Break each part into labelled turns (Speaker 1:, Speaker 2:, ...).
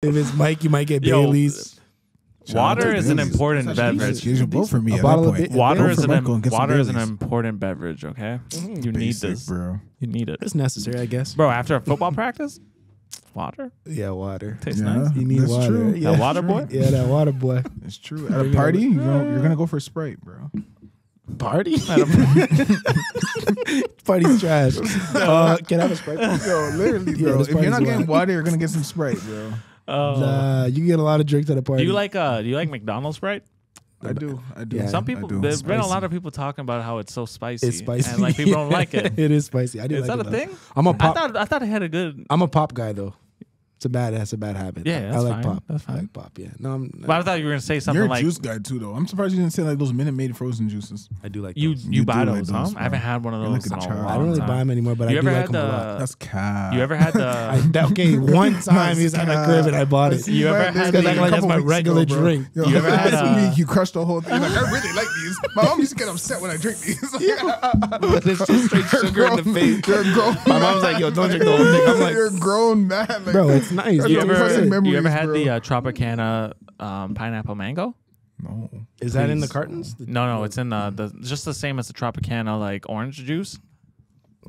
Speaker 1: If it's Mike, you might get
Speaker 2: Yo,
Speaker 1: Bailey's.
Speaker 2: Water is an important beverage.
Speaker 3: You should vote for me
Speaker 1: A
Speaker 3: at
Speaker 1: bottle of
Speaker 3: point.
Speaker 1: Ba-
Speaker 2: Water
Speaker 3: Vote
Speaker 2: is
Speaker 3: for
Speaker 2: an
Speaker 3: Michael and get some
Speaker 2: water is an
Speaker 3: Baileys.
Speaker 2: important beverage. Okay, you need
Speaker 3: Basic,
Speaker 2: this.
Speaker 3: bro.
Speaker 2: You need it,
Speaker 1: It's necessary, I guess.
Speaker 2: bro. After a football practice, water
Speaker 1: Yeah, water.
Speaker 2: tastes
Speaker 3: Yeah.
Speaker 2: nice.
Speaker 1: You need
Speaker 3: That's
Speaker 1: water.
Speaker 3: true.
Speaker 1: Yeah.
Speaker 2: That water boy.
Speaker 1: Yeah, that water boy.
Speaker 3: It's true. At a party, you're gonna, you're gonna go for Sprite, bro.
Speaker 1: Party? Party's trash. Uh, can I have a Sprite?
Speaker 3: Yo, literally,
Speaker 1: Yeah,
Speaker 3: bro.
Speaker 1: this
Speaker 3: if you're not
Speaker 1: party's
Speaker 3: getting
Speaker 1: wild.
Speaker 3: water, you're gonna get some Sprite, bro.
Speaker 2: Oh.
Speaker 1: Nah, you get a lot of drinks at a party.
Speaker 2: Do you like uh? Do you like McDonald's Sprite?
Speaker 3: I do. I do.
Speaker 1: Yeah.
Speaker 2: Some people.
Speaker 3: do.
Speaker 2: There's been a lot of people talking about how it's so spicy.
Speaker 1: It's spicy.
Speaker 2: and like people don't like it.
Speaker 1: it is spicy. I do
Speaker 2: Is
Speaker 1: like
Speaker 2: that
Speaker 1: it,
Speaker 2: a
Speaker 1: though.
Speaker 2: thing?
Speaker 1: I'm a
Speaker 2: I
Speaker 1: pop.
Speaker 2: I thought I thought it had a good.
Speaker 1: I'm a pop guy though. It's a bad. That's a bad habit.
Speaker 2: Yeah,
Speaker 1: I
Speaker 2: that's
Speaker 1: like
Speaker 2: fine.
Speaker 1: pop.
Speaker 2: That's fine.
Speaker 1: I like pop. Yeah. No, I'm.
Speaker 2: But I thought you were gonna say something
Speaker 3: You're a
Speaker 2: like
Speaker 3: juice guy too, though. I'm surprised you didn't say like those Minute Maid frozen juices.
Speaker 1: I do like.
Speaker 2: you.
Speaker 1: those.
Speaker 2: You,
Speaker 3: You
Speaker 2: buy
Speaker 3: do like
Speaker 2: those, huh?
Speaker 3: those,
Speaker 2: I haven't had one of
Speaker 3: You're
Speaker 2: those
Speaker 3: like
Speaker 2: in
Speaker 3: a
Speaker 2: a
Speaker 3: child.
Speaker 2: long
Speaker 1: I don't really
Speaker 2: time.
Speaker 1: buy them anymore, but
Speaker 2: You
Speaker 1: I
Speaker 2: ever
Speaker 1: do like
Speaker 2: had
Speaker 1: them a lot.
Speaker 2: the?
Speaker 3: That's cap.
Speaker 2: You ever had
Speaker 1: I,
Speaker 2: the?
Speaker 1: that, okay, one time he's at my crib and I bought it.
Speaker 2: You ever had
Speaker 1: Because
Speaker 2: the-
Speaker 1: like that's my regular drink.
Speaker 2: You ever had,
Speaker 3: last
Speaker 2: uh,
Speaker 3: week you crushed the whole thing. Like I really like these. My mom used to get upset when I drink these.
Speaker 1: But it's just straight sugar in the face.
Speaker 3: You're a grown.
Speaker 1: My mom's like, "Yo, don't drink the whole thing." I'm like,
Speaker 3: you're a grown man. Like,
Speaker 1: "Bro, it's nice."
Speaker 3: That's
Speaker 2: You
Speaker 3: the
Speaker 1: dude.
Speaker 2: ever?
Speaker 3: memories,
Speaker 2: You ever had
Speaker 3: bro.
Speaker 2: the uh, Tropicana um, pineapple mango?
Speaker 3: no.
Speaker 1: Is that in the cartons? The
Speaker 2: No, no, it's in uh, the just the same as the Tropicana like orange juice.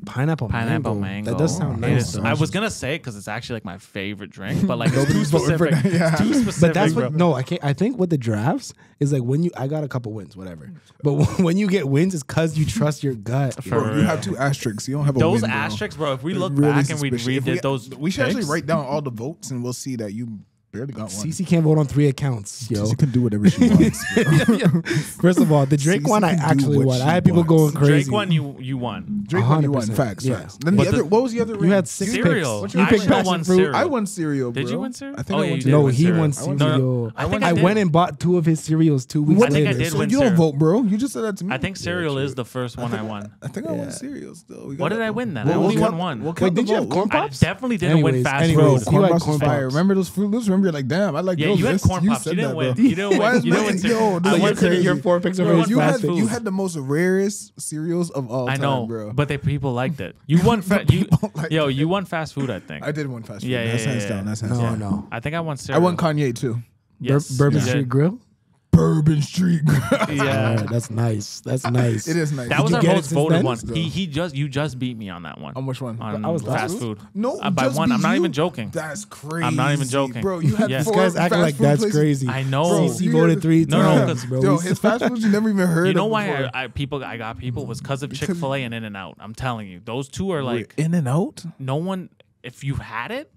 Speaker 1: Pineapple
Speaker 2: Pineapple
Speaker 1: mango.
Speaker 2: mango.
Speaker 1: That does sound
Speaker 2: It
Speaker 1: nice. though.
Speaker 2: I was gonna say it because it's actually like my favorite drink, but like it's too
Speaker 3: Nobody's for
Speaker 2: specific.
Speaker 3: yeah.
Speaker 2: It's too specific,
Speaker 1: But that's what no, I can't. I think with the drafts is like when you I got a couple wins, whatever. But when you get wins, it's because you trust your gut.
Speaker 2: For
Speaker 3: Bro, you have two asterisks. You don't have a
Speaker 2: those
Speaker 3: win,
Speaker 2: asterisks, bro. If we look
Speaker 3: really
Speaker 2: back and we
Speaker 3: suspicious.
Speaker 2: Redid
Speaker 3: we,
Speaker 2: those,
Speaker 3: we should actually write down all the votes and we'll see that you barely got one.
Speaker 1: CC can't vote on three accounts, yo.
Speaker 3: She can do whatever she wants. bro.
Speaker 1: First of all, the Drake
Speaker 3: CC
Speaker 1: one I actually won. I had people
Speaker 3: wants.
Speaker 1: going crazy.
Speaker 2: Drake one, you you won.
Speaker 3: Drake won, you won.
Speaker 1: 100%.
Speaker 3: Facts,
Speaker 1: Yeah.
Speaker 3: facts. Then
Speaker 2: But
Speaker 3: the
Speaker 2: the-
Speaker 3: other, what was the other?
Speaker 1: You
Speaker 3: ring?
Speaker 1: had six
Speaker 2: Cereal.
Speaker 1: picks.
Speaker 2: I
Speaker 1: You picked
Speaker 2: actually
Speaker 1: passion
Speaker 2: won
Speaker 1: fruit.
Speaker 2: cereal.
Speaker 3: I won cereal, bro.
Speaker 2: Did you win cereal?
Speaker 3: I think
Speaker 2: Oh,
Speaker 3: I
Speaker 2: yeah,
Speaker 3: won
Speaker 2: you did
Speaker 1: No,
Speaker 2: win
Speaker 1: he
Speaker 2: cereal.
Speaker 1: won
Speaker 3: I won
Speaker 1: cereal.
Speaker 3: cereal.
Speaker 2: I think
Speaker 1: I,
Speaker 2: I did.
Speaker 1: went and bought two of his cereals two weeks
Speaker 2: I think I
Speaker 1: later.
Speaker 2: did
Speaker 3: So
Speaker 2: win
Speaker 3: you don't
Speaker 2: cereal.
Speaker 3: vote, bro. You just said that to me.
Speaker 2: I think cereal is the first one I won.
Speaker 3: I think I
Speaker 1: Yeah.
Speaker 3: won cereal still. We
Speaker 2: What
Speaker 3: gotta-
Speaker 2: did I win then?
Speaker 3: We'll-
Speaker 2: I only won
Speaker 3: count-
Speaker 2: one.
Speaker 3: we'll
Speaker 1: Wait,
Speaker 3: count
Speaker 1: did you have
Speaker 3: vote.
Speaker 1: corn
Speaker 2: I
Speaker 1: pops?
Speaker 2: definitely didn't win
Speaker 1: Anyways,
Speaker 2: fast
Speaker 1: anyways,
Speaker 2: food.
Speaker 1: you
Speaker 3: corn
Speaker 1: had
Speaker 3: pops
Speaker 1: corn
Speaker 3: was fire.
Speaker 1: pops.
Speaker 3: Remember those Froot Loops? Remember you're like, damn, I like
Speaker 2: Yeah,
Speaker 3: those.
Speaker 2: you had
Speaker 3: This-
Speaker 2: corn pops.
Speaker 3: said
Speaker 2: You didn't
Speaker 3: that,
Speaker 2: win.
Speaker 3: bro.
Speaker 2: You didn't
Speaker 3: Why
Speaker 2: win.
Speaker 3: is
Speaker 2: You didn't
Speaker 3: my-
Speaker 2: win cereal. I
Speaker 3: this
Speaker 2: won
Speaker 3: is
Speaker 2: cereal.
Speaker 1: Your four picks are
Speaker 2: Bro,
Speaker 1: very
Speaker 2: you
Speaker 3: You
Speaker 1: fast
Speaker 3: had
Speaker 1: food.
Speaker 3: you had the most rarest cereals of all
Speaker 2: I
Speaker 3: time,
Speaker 2: know,
Speaker 3: bro.
Speaker 2: But they people liked it. You won. Fa- you,
Speaker 3: liked
Speaker 2: yo,
Speaker 3: it.
Speaker 2: you won fast food. I think.
Speaker 3: I did win fast food.
Speaker 2: Yeah, yeah,
Speaker 3: That's
Speaker 2: yeah,
Speaker 3: hands
Speaker 2: yeah.
Speaker 3: down. That's hands
Speaker 1: No,
Speaker 3: down.
Speaker 1: no.
Speaker 2: I think I won
Speaker 3: I won Kanye too.
Speaker 2: Yes,
Speaker 1: Bur- Bourbon
Speaker 2: you did.
Speaker 1: Street Grill.
Speaker 3: Bourbon Street.
Speaker 2: Yeah.
Speaker 1: That's nice. That's nice.
Speaker 3: it is nice.
Speaker 2: That
Speaker 1: Did
Speaker 2: was
Speaker 1: you
Speaker 2: our
Speaker 1: get it
Speaker 2: most
Speaker 1: since
Speaker 2: voted
Speaker 1: then?
Speaker 2: one. He he just you just beat me on that one.
Speaker 3: on which one?
Speaker 2: on
Speaker 1: I was
Speaker 2: fast
Speaker 1: last
Speaker 2: food.
Speaker 3: No,
Speaker 2: Uh, by
Speaker 3: just
Speaker 2: one.
Speaker 3: be
Speaker 2: I'm not
Speaker 3: you?
Speaker 2: even joking.
Speaker 3: That's crazy.
Speaker 2: I'm not even joking.
Speaker 3: bro. You had
Speaker 2: Yes.
Speaker 3: four
Speaker 1: guy's acting
Speaker 3: fast
Speaker 1: like
Speaker 3: food
Speaker 1: that's
Speaker 3: places.
Speaker 1: crazy.
Speaker 2: I know.
Speaker 3: Bro,
Speaker 1: CC
Speaker 3: you
Speaker 1: voted
Speaker 3: had-
Speaker 1: three
Speaker 2: No, no,
Speaker 1: times,
Speaker 2: 'cause-
Speaker 1: bro.
Speaker 3: Yo, his fast foods you never even heard.
Speaker 2: You know
Speaker 3: of
Speaker 2: why
Speaker 3: before.
Speaker 2: I, I people I got people was because of Chick Fil A and In and Out. I'm telling you, those two are like
Speaker 3: In and Out.
Speaker 2: no one. If you had it,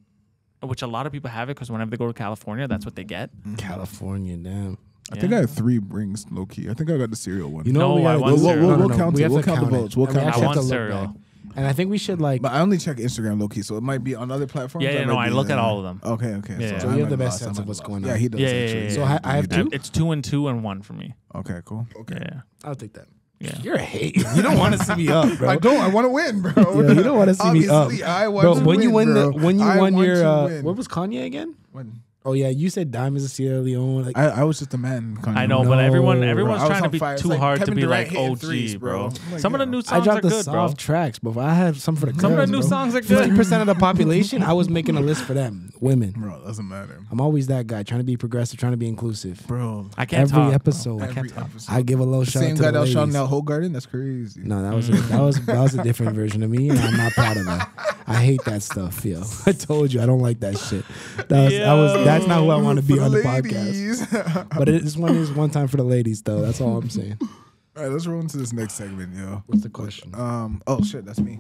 Speaker 2: which a lot of people have it, because whenever they go to California, that's what they get.
Speaker 1: California, damn.
Speaker 3: I think I have three rings, low key. I think I got the cereal one.
Speaker 1: You know
Speaker 2: No,
Speaker 1: we
Speaker 2: I
Speaker 1: gotta
Speaker 2: won
Speaker 1: do?
Speaker 3: We'll-
Speaker 2: cereal.
Speaker 3: we'll-
Speaker 1: No, no,
Speaker 3: we'll
Speaker 1: no.
Speaker 3: count
Speaker 1: We
Speaker 3: it.
Speaker 1: have
Speaker 3: We'll
Speaker 1: to
Speaker 3: count the votes. We'll count
Speaker 1: actually
Speaker 2: I
Speaker 1: have
Speaker 2: won
Speaker 1: to
Speaker 2: cereal.
Speaker 1: back. And I think we should like.
Speaker 3: But I only check Instagram low key, so it might be on other platforms.
Speaker 2: Yeah, yeah, no, I
Speaker 3: be
Speaker 2: look at all of them.
Speaker 3: Okay, okay.
Speaker 2: Yeah, yeah.
Speaker 1: So
Speaker 3: I
Speaker 1: you have the best sense of what's
Speaker 3: have
Speaker 1: going on.
Speaker 3: Yeah, he does.
Speaker 2: Yeah, yeah,
Speaker 3: actually.
Speaker 2: yeah,
Speaker 1: So. I, I have two.
Speaker 3: does.
Speaker 2: It's two and two and one for me.
Speaker 3: Okay, cool. Okay.
Speaker 2: Yeah,
Speaker 1: I'll take that.
Speaker 2: yeah.
Speaker 1: You're a hate. You don't want to see me up, bro.
Speaker 3: I don't. I want to win, bro.
Speaker 1: Yeah, you don't want to see me up,
Speaker 3: Obviously, I want
Speaker 1: bro.
Speaker 3: to
Speaker 1: When you
Speaker 3: win,
Speaker 1: win the when you
Speaker 3: I
Speaker 1: won your uh, what was Kanye again?
Speaker 3: When?
Speaker 1: Oh yeah, you said Diamonds of Sierra Leone. Like
Speaker 3: I, I was just a man. Kanye.
Speaker 2: I know, but everyone everyone's
Speaker 3: bro. Was
Speaker 2: trying to be
Speaker 3: fire.
Speaker 2: Too
Speaker 3: like
Speaker 2: hard
Speaker 3: Kevin
Speaker 2: to be
Speaker 3: Durant
Speaker 2: like OG,
Speaker 3: threes, bro.
Speaker 2: bro.
Speaker 3: I'm like,
Speaker 2: Some of the
Speaker 3: yo.
Speaker 2: new
Speaker 1: I
Speaker 2: songs are
Speaker 1: dropped the
Speaker 2: good, bro.
Speaker 1: soft tracks, but I have some for the
Speaker 2: Some of the new
Speaker 1: bro.
Speaker 2: songs are good.
Speaker 1: Fifty percent of the population, I was making a list for them, women.
Speaker 3: bro, it doesn't matter,
Speaker 1: I'm always that guy, trying to be progressive, trying to be inclusive.
Speaker 3: bro.
Speaker 2: I can't
Speaker 1: Every
Speaker 2: talk. bro.
Speaker 1: episode,
Speaker 2: I can't
Speaker 3: Every
Speaker 2: talk.
Speaker 3: episode.
Speaker 1: I give a little
Speaker 3: The
Speaker 1: shout out
Speaker 3: same
Speaker 1: to
Speaker 3: guy
Speaker 1: the
Speaker 3: that was shouting
Speaker 1: ladies.
Speaker 3: out Whole Garden. That's crazy.
Speaker 1: No, that was a, that was that was a different version of me, and I'm not proud of that. I hate that stuff, yo. I told you I don't like that shit. That was, I was that's not who I want to be
Speaker 3: For
Speaker 1: on the
Speaker 3: the
Speaker 1: podcast. But it, this one is one time for the ladies, though. That's all I'm saying.
Speaker 3: All right, let's roll into this next segment, yo.
Speaker 1: What's the question?
Speaker 3: Um. Oh shit, that's me.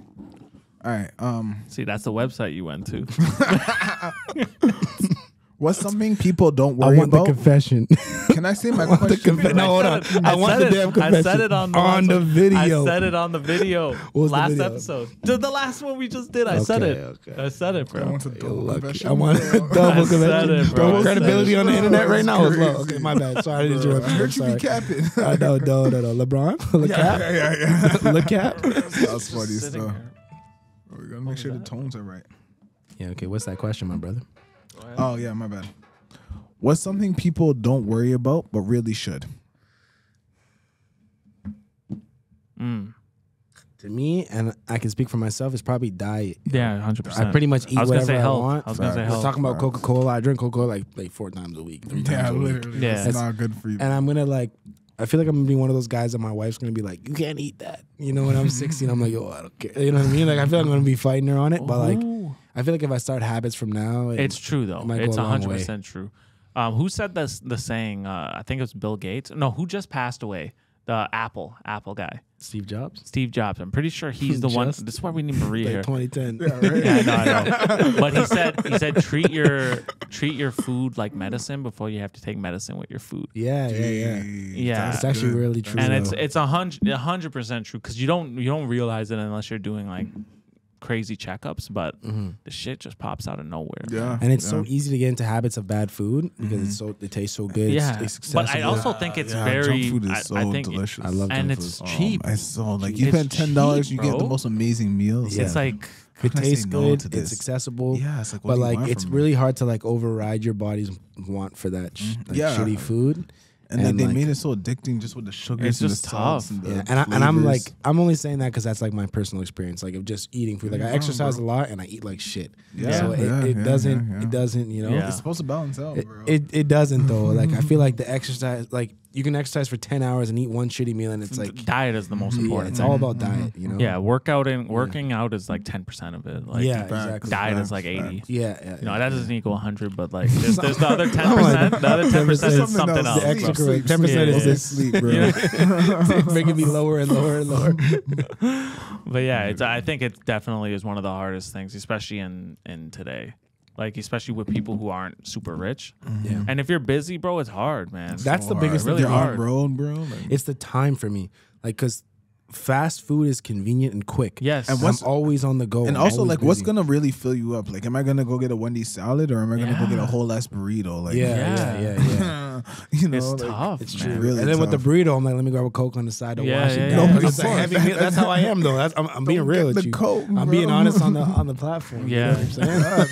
Speaker 3: All right. Um.
Speaker 2: See, that's the website you went to.
Speaker 3: What's something people don't
Speaker 1: I
Speaker 3: worry
Speaker 1: want the confession.
Speaker 3: Can I say my
Speaker 1: I want the
Speaker 3: question?
Speaker 1: confe- no, hold on. I, want the
Speaker 2: said
Speaker 1: damn
Speaker 2: it.
Speaker 1: confession.
Speaker 2: I said it on the,
Speaker 1: on the video.
Speaker 2: I said it on the video.
Speaker 1: was the
Speaker 2: last
Speaker 1: video?
Speaker 2: episode. The, the last one we just did. I said it.
Speaker 1: okay.
Speaker 2: I said it, bro.
Speaker 3: I want a double
Speaker 1: lucky.
Speaker 3: confession.
Speaker 1: I want a double
Speaker 2: I said
Speaker 1: confession.
Speaker 2: it, bro. I
Speaker 1: Bro, credibility on the internet right now as well.
Speaker 3: crazy.
Speaker 1: Okay, my bad. Sorry, I didn't
Speaker 3: Bro,
Speaker 1: interrupt
Speaker 3: I
Speaker 1: you.
Speaker 3: heard you
Speaker 1: Sorry.
Speaker 3: be capping.
Speaker 1: I know, no, no, no. LeBron, LeCap,
Speaker 3: yeah, yeah, yeah.
Speaker 1: LeCap.
Speaker 3: That's funny
Speaker 2: Sitting
Speaker 3: stuff.
Speaker 2: here.
Speaker 3: We're gonna make sure the tones are right.
Speaker 1: Yeah. Okay. What's that question, my brother?
Speaker 3: Oh yeah, my bad. What's something people don't worry about but really should?
Speaker 2: Mm.
Speaker 1: To me, and I can speak for myself, is probably diet.
Speaker 2: Yeah, hundred percent.
Speaker 1: I pretty much eat
Speaker 2: I was gonna
Speaker 1: whatever
Speaker 2: say
Speaker 1: I
Speaker 2: health.
Speaker 1: want.
Speaker 2: I was gonna say
Speaker 3: Facts.
Speaker 2: Health.
Speaker 1: talking about Coca Cola. I drink Coca Cola like like four times a week, three
Speaker 3: Yeah,
Speaker 1: times a week.
Speaker 3: literally.
Speaker 2: Yeah.
Speaker 3: It's not good for you.
Speaker 1: And I'm gonna like, I feel like I'm gonna be one of those guys that my wife's gonna be like, you can't eat that. You know, when I'm 16, I'm like, yo, I don't care. You know what I mean? Like, I feel like I'm gonna be fighting her on it, but like,
Speaker 2: Ooh.
Speaker 1: I feel like if I start habits from now, it-
Speaker 2: It's true though.
Speaker 1: it
Speaker 2: It's hundred percent true. Um, who said this? The saying? Uh, I think it was Bill Gates. No, who just passed away? The Apple Apple guy,
Speaker 1: Steve Jobs,
Speaker 2: Steve Jobs. I'm pretty sure he's the one.
Speaker 1: Just?
Speaker 2: This is why we need Maria
Speaker 1: like
Speaker 2: here.
Speaker 1: 2010.
Speaker 2: Yeah, I know, I know. But he said he said treat your treat your food like medicine before you have to take medicine with your food.
Speaker 1: Yeah, yeah, yeah.
Speaker 2: Yeah.
Speaker 1: It's actually really true.
Speaker 2: and it's
Speaker 1: though.
Speaker 2: it's a hundred a hundred percent true because you don't you don't realize it unless you're doing like crazy checkups, but mm-hmm. the shit just pops out of nowhere.
Speaker 3: Yeah.
Speaker 1: and it's
Speaker 3: yeah.
Speaker 1: so easy to get into habits of bad food because it's mm-hmm. so it tastes so good.
Speaker 2: Yeah,
Speaker 1: it's,
Speaker 2: but I
Speaker 1: accessible.
Speaker 2: also think it's
Speaker 3: Yeah,
Speaker 2: very.
Speaker 3: junk food is
Speaker 2: I,
Speaker 3: so
Speaker 2: I think
Speaker 3: delicious.
Speaker 1: I love
Speaker 2: and
Speaker 1: junk
Speaker 2: it's
Speaker 1: food.
Speaker 2: Oh cheap.
Speaker 3: I saw like you
Speaker 2: It's
Speaker 3: spend ten dollars, you get the most amazing meals.
Speaker 1: Yeah.
Speaker 2: It's like
Speaker 3: How
Speaker 1: it
Speaker 3: can I say
Speaker 1: tastes
Speaker 3: no
Speaker 1: good.
Speaker 3: to
Speaker 1: It's accessible.
Speaker 3: Yeah, it's like,
Speaker 1: but like it's
Speaker 3: from me?
Speaker 1: really hard to like override your body's want for that sh- mm-hmm. like,
Speaker 3: Yeah.
Speaker 1: shitty food.
Speaker 3: And, then
Speaker 1: and,
Speaker 3: they
Speaker 1: like-
Speaker 3: made it so addicting just with the sugars
Speaker 2: It's
Speaker 3: and
Speaker 2: just
Speaker 3: the salts
Speaker 2: tough.
Speaker 3: and the
Speaker 1: Yeah, and I, and I'm like. I'm only saying that because that's like my personal experience, like of just eating food. Like I
Speaker 3: mm-hmm.
Speaker 1: exercise
Speaker 3: bro.
Speaker 1: a lot and I eat like shit.
Speaker 3: Yeah,
Speaker 1: so it,
Speaker 3: yeah,
Speaker 1: it
Speaker 3: yeah,
Speaker 1: doesn't
Speaker 3: yeah, yeah.
Speaker 1: it doesn't you know
Speaker 2: Yeah.
Speaker 3: it's supposed to balance out,
Speaker 1: it, it it doesn't though. Like I feel like the exercise like you can exercise for ten hours and eat one shitty meal and it's like
Speaker 2: diet is the most
Speaker 1: yeah,
Speaker 2: important.
Speaker 1: it's
Speaker 2: thing.
Speaker 1: all about diet, mm-hmm. you know.
Speaker 2: yeah, workout and working out is like ten percent of it. Like
Speaker 1: yeah, exactly.
Speaker 2: diet
Speaker 3: Facts,
Speaker 2: is like eighty.
Speaker 3: facts.
Speaker 1: Yeah, yeah.
Speaker 2: You know that doesn't equal hundred, but like there's, there's the other ten percent. The other ten percent is
Speaker 3: Something
Speaker 2: something
Speaker 3: else.
Speaker 2: else.
Speaker 1: the extra
Speaker 2: bro.
Speaker 1: correct. Ten percent
Speaker 2: Yeah,
Speaker 1: is
Speaker 2: yeah.
Speaker 1: this
Speaker 3: sleep, bro.
Speaker 1: making me lower and lower and lower.
Speaker 2: But yeah, it's I think it definitely is one of the hardest things, especially in in today. Like especially with people who aren't super rich. Mm-hmm.
Speaker 1: Yeah.
Speaker 2: And if you're busy, bro, it's hard, man.
Speaker 1: That's the
Speaker 3: hard.
Speaker 1: biggest
Speaker 2: Really
Speaker 3: You're
Speaker 1: thing.
Speaker 3: on
Speaker 2: hard.
Speaker 3: road, bro. Like,
Speaker 1: It's the time for me, like because fast food is convenient and quick.
Speaker 2: yes.
Speaker 3: And
Speaker 1: I'm always on the go.
Speaker 3: and
Speaker 1: I'm
Speaker 3: also,
Speaker 1: always
Speaker 3: like, what's gonna really fill you up? Like, am I gonna go get a Wendy's salad or am I gonna go get a whole ass burrito? Like,
Speaker 1: Yeah,
Speaker 2: Yeah.
Speaker 1: yeah, yeah, yeah.
Speaker 3: you know,
Speaker 2: it's
Speaker 3: like,
Speaker 2: tough.
Speaker 1: It's
Speaker 2: man.
Speaker 1: true.
Speaker 3: really
Speaker 1: and then with the burrito, I'm like, let me grab a coke on the side to
Speaker 2: Yeah,
Speaker 1: wash
Speaker 2: yeah,
Speaker 1: it
Speaker 2: yeah.
Speaker 1: down.
Speaker 2: No,
Speaker 1: But it's
Speaker 3: of
Speaker 1: like
Speaker 3: course.
Speaker 1: heavy. That's how I am, though. That's, I'm, I'm being real
Speaker 3: get
Speaker 1: with
Speaker 3: the
Speaker 1: you.
Speaker 3: Coke,
Speaker 1: I'm being honest on the on the platform. you know
Speaker 2: Yeah.
Speaker 1: what I'm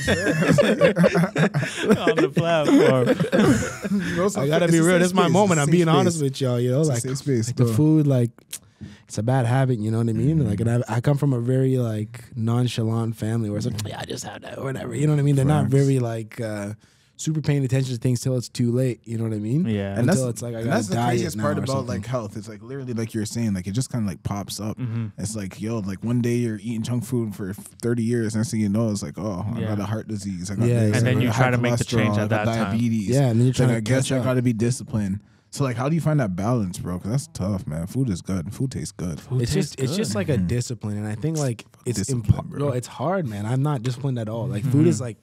Speaker 1: saying?
Speaker 2: on the platform.
Speaker 1: I gotta be real. This is my moment. I'm being honest with y'all. You know, like,
Speaker 3: safe space,
Speaker 1: like the food, like it's a bad habit. You know what I mean? Like, and I, I come from a very like nonchalant family where it's like, yeah, I just have that or whatever. You know what I mean? They're not
Speaker 3: Facts.
Speaker 1: very like uh, super paying attention to things till it's too late. You know what I mean?
Speaker 2: Yeah.
Speaker 3: and that's
Speaker 1: Until it's like I
Speaker 3: and that's the craziest part about
Speaker 1: something.
Speaker 3: like health. It's like literally like you're saying, like it just kind of like pops up.
Speaker 2: Mm-hmm.
Speaker 3: It's like yo, like one day you're eating junk food for 30 years, next thing you know, it's like oh, I
Speaker 2: Yeah.
Speaker 3: got a heart disease. I got
Speaker 1: Yeah,
Speaker 3: this,
Speaker 1: And
Speaker 3: I
Speaker 2: then
Speaker 3: got
Speaker 2: you try to make the change at
Speaker 3: I got
Speaker 2: that time.
Speaker 3: diabetes.
Speaker 1: Yeah, and then you're trying
Speaker 3: Like,
Speaker 1: to
Speaker 3: I guess
Speaker 1: catch
Speaker 3: I got to be disciplined. So like, how do you find that balance, bro? Because that's tough, man. Food is good. Food tastes good.
Speaker 2: Food
Speaker 1: it's
Speaker 2: tastes
Speaker 1: just it's just like a discipline, and I think like it's
Speaker 3: Discipline,
Speaker 1: impo-
Speaker 3: bro.
Speaker 1: bro. It's hard, man. I'm not disciplined at all. Like food is like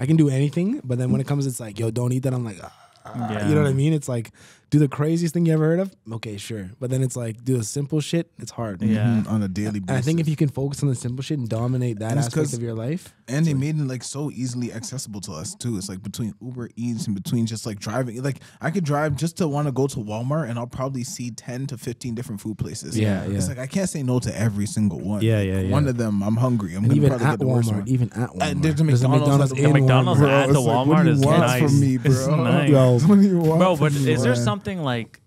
Speaker 1: I can do anything, but then when it comes, it's like yo, don't eat that. I'm like, ah,
Speaker 2: Yeah.
Speaker 1: you know what I mean? It's like do the craziest thing you ever heard of. Okay, sure, but then it's like do the simple shit. It's hard.
Speaker 2: Yeah.
Speaker 3: Mhm, on a daily basis.
Speaker 1: And I think if you can focus on the simple shit and dominate that
Speaker 3: And it's
Speaker 1: aspect
Speaker 3: 'cause-
Speaker 1: of your life,
Speaker 3: and they made it like so easily accessible to us too. It's like between Uber Eats and between just like driving. Like I could drive just to want to go to Walmart and I'll probably see ten to fifteen different food places.
Speaker 1: Yeah, yeah.
Speaker 3: It's like I can't say no to every single one.
Speaker 1: Yeah, yeah, yeah.
Speaker 3: One of them, I'm hungry. I'm
Speaker 1: and
Speaker 3: gonna
Speaker 1: even
Speaker 3: probably
Speaker 1: at
Speaker 3: get the worst
Speaker 1: Walmart,
Speaker 3: one.
Speaker 1: even at Walmart,
Speaker 3: And there's a McDonald's at the
Speaker 1: in
Speaker 2: The McDonald's
Speaker 1: Walmart.
Speaker 2: At the
Speaker 3: it's like, what
Speaker 2: Walmart
Speaker 3: do you
Speaker 2: is
Speaker 3: want
Speaker 2: nice.
Speaker 3: from me,
Speaker 2: It's nice.
Speaker 1: Yo,
Speaker 3: What do you want
Speaker 2: Bro, but
Speaker 3: me,
Speaker 2: is there
Speaker 3: man?
Speaker 2: Something like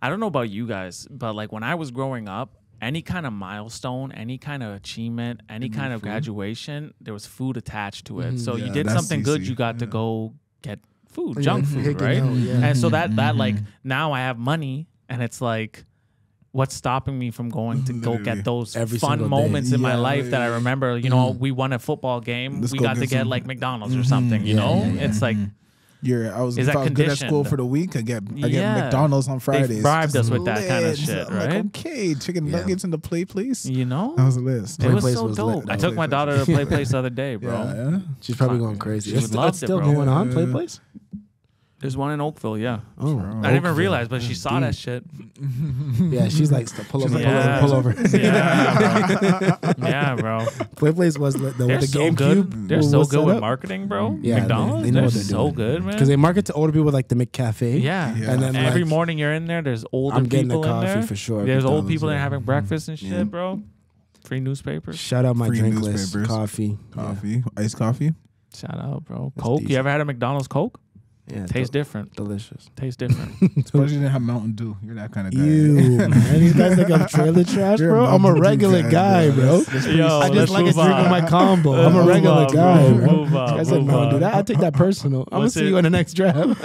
Speaker 2: I don't know about you guys, but like when I was growing up, any kind of milestone, any kind of achievement, any mm-hmm. kind of graduation, there was food attached to it. Mm-hmm. So you did
Speaker 3: that's
Speaker 2: something good, you got to go get food,
Speaker 1: Yeah,
Speaker 2: junk food, right?
Speaker 1: out, yeah.
Speaker 2: And so that that like mm-hmm. now I have money and it's like what's stopping me from going to go get those
Speaker 1: Every
Speaker 2: fun
Speaker 1: single day.
Speaker 2: moments in my
Speaker 3: Yeah,
Speaker 2: life that I remember, you know, mm. we won a football game,
Speaker 3: Let's
Speaker 2: we
Speaker 3: go
Speaker 2: got
Speaker 3: get
Speaker 2: to get
Speaker 3: some-
Speaker 2: like McDonald's or something, you
Speaker 1: Yeah,
Speaker 2: know?
Speaker 1: yeah, yeah.
Speaker 2: It's like
Speaker 3: You're, I was,
Speaker 2: Is
Speaker 3: if
Speaker 2: that
Speaker 3: I was good at school for the week. I get, I get
Speaker 2: Yeah.
Speaker 3: McDonald's on Fridays.
Speaker 2: bribed us with that kinda
Speaker 3: lit.
Speaker 2: shit,
Speaker 3: I'm like,
Speaker 2: right?
Speaker 3: okay, chicken
Speaker 1: Yeah.
Speaker 3: nuggets in the play place.
Speaker 2: you know?
Speaker 3: That was a list.
Speaker 2: It
Speaker 1: Play
Speaker 2: was
Speaker 1: Place
Speaker 2: so
Speaker 1: was
Speaker 2: dope.
Speaker 1: That
Speaker 2: I took my
Speaker 3: Place.
Speaker 2: daughter to Play Place the other day, bro.
Speaker 3: Yeah, yeah.
Speaker 1: She's probably going crazy.
Speaker 2: She
Speaker 1: It's,
Speaker 2: loved
Speaker 1: it's
Speaker 2: it,
Speaker 1: still
Speaker 2: bro.
Speaker 1: going on. Play place.
Speaker 2: There's one in Oakville, yeah.
Speaker 1: Oh,
Speaker 2: I didn't even realize, but she saw that shit.
Speaker 1: yeah. She's like, pull over,
Speaker 2: Yeah.
Speaker 1: pull over, pull over.
Speaker 2: Yeah, bro. yeah, bro.
Speaker 1: Play place was lit, though.
Speaker 2: They're
Speaker 1: the
Speaker 2: so
Speaker 1: GameCube.
Speaker 2: good. They're
Speaker 1: was
Speaker 2: so
Speaker 1: set
Speaker 2: good with
Speaker 1: up.
Speaker 2: marketing, bro.
Speaker 1: Yeah, they-
Speaker 2: McDonald's,
Speaker 1: they know
Speaker 2: they're
Speaker 1: what they're
Speaker 2: so
Speaker 1: doing.
Speaker 2: good, man.
Speaker 1: because they market to older people like the McCafe.
Speaker 2: yeah.
Speaker 3: Yeah.
Speaker 1: and then
Speaker 2: every
Speaker 1: like,
Speaker 2: morning you're in there. There's older
Speaker 1: I'm getting a
Speaker 2: people in
Speaker 1: coffee
Speaker 2: there.
Speaker 1: for sure.
Speaker 2: There's old
Speaker 1: McDonald's,
Speaker 2: people in there
Speaker 1: yeah.
Speaker 2: having breakfast and mm-hmm. shit,
Speaker 3: Yeah.
Speaker 2: bro. Free newspapers.
Speaker 1: Shout out my
Speaker 3: Free
Speaker 1: drink list.
Speaker 3: newspapers.
Speaker 1: Coffee.
Speaker 3: Coffee, iced coffee.
Speaker 2: Shout out, bro. Coke. You
Speaker 1: decent.
Speaker 2: ever had a McDonald's Coke?
Speaker 1: Yeah,
Speaker 2: Tastes
Speaker 1: del-
Speaker 2: different.
Speaker 1: delicious.
Speaker 2: Tastes different.
Speaker 3: Suppose you didn't have Mountain Dew. You're that kind of guy.
Speaker 1: You man, these guys think I'm trailer trash,
Speaker 3: You're
Speaker 1: bro. I'm a
Speaker 3: Mountain Dew
Speaker 1: regular guy, bro.
Speaker 3: That's- that's
Speaker 2: Yo.
Speaker 1: I just like a drink
Speaker 2: on.
Speaker 1: on my combo. I'm a regular
Speaker 2: on,
Speaker 1: guy,
Speaker 2: bro.
Speaker 1: bro.
Speaker 2: Move on,
Speaker 1: This guy said
Speaker 2: move
Speaker 1: Mountain Dew.
Speaker 2: on.
Speaker 1: That I take that personal. I'm gonna see you in the next draft.